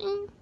something?